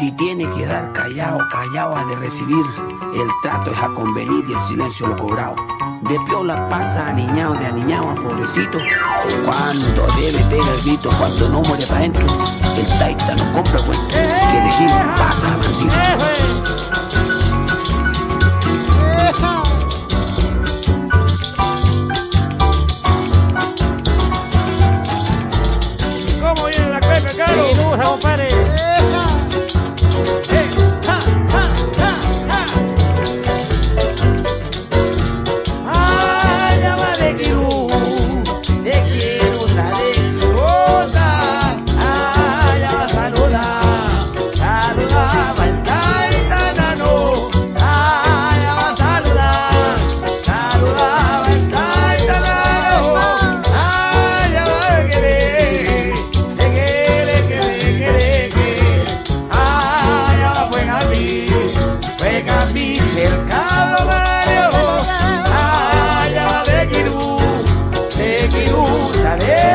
Si tiene que dar callado, callado ha de recibir. El trato es a convenir y el silencio lo cobrado. De piola pasa a niñado, de aniñado a pobrecito. Cuando debe pega el grito, cuando no muere pa' dentro. El taita no compra cuento, que de pasa a bandido. Yeah.